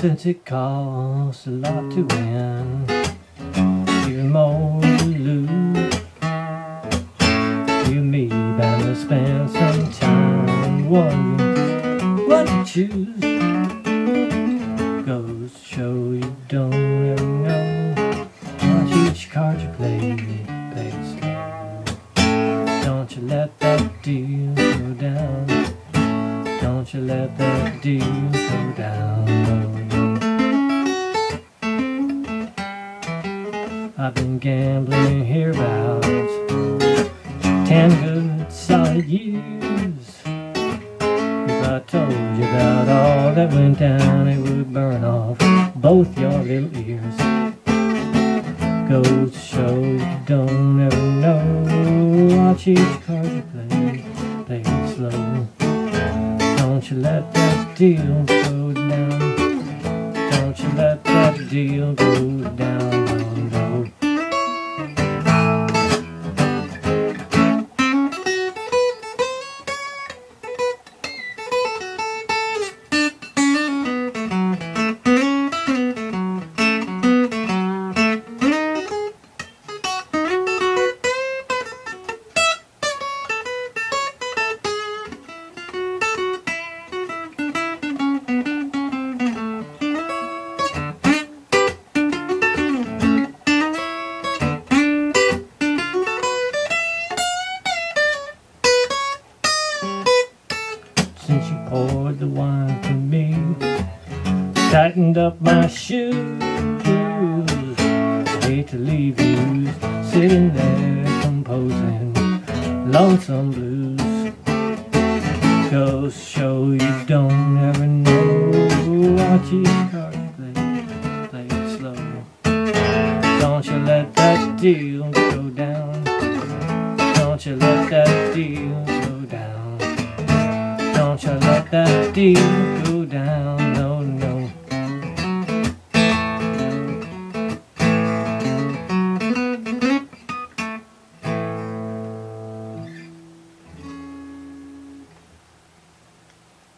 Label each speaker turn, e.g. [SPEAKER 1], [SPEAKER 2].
[SPEAKER 1] Since it costs a lot to win, even more to lose. You and me bound to spend some time wondering what to choose. Goes to show you don't ever know much each card you play, slow. Don't you let that deal go down. Don't you let that deal go down. I've been gambling here about ten good solid years. If I told you about all that went down, it would burn off both your little ears. Goes to show you don't ever know. Watch each card you play, play it slow. Don't you let that deal go down. Don't you let that deal go down. Since you poured the wine for me. Tightened up my shoes. Hate to leave you sitting there composing lonesome blues. Goes show you don't ever know. Card you play, play it slow. Don't you let that deal go down. Don't you let that deal that down.